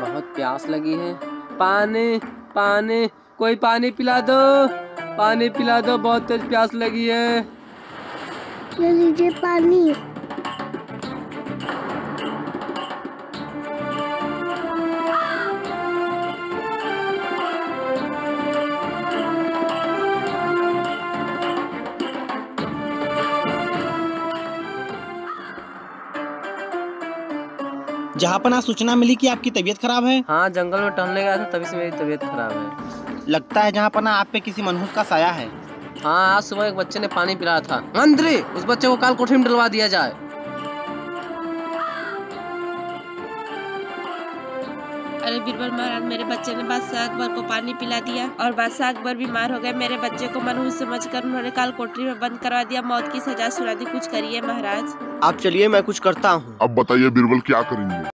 बहुत प्यास लगी है। पानी पानी, कोई पानी पिला दो। पानी पिला दो, बहुत तेज प्यास लगी है। ले लीजिए पानी। जहाँ पर आज सूचना मिली कि आपकी तबीयत खराब है? हाँ जंगल में टहलने गया था तभी से मेरी तबीयत खराब है। लगता है जहाँ पर ना आप पे किसी मनहूस का साया है। हाँ आज सुबह एक बच्चे ने पानी पिलाया था। मंत्री उस बच्चे को काल कोठी में डलवा दिया जाए। अरे बीरबल महाराज मेरे बच्चे ने बादशाह अकबर को पानी पिला दिया और बादशाह अकबर बीमार हो गए। मेरे बच्चे को मनहूस समझकर उन्होंने काल कोठरी में बंद करवा दिया। मौत की सजा सुना दी। कुछ करिए महाराज। आप चलिए मैं कुछ करता हूँ। अब बताइए बीरबल क्या करेंगे?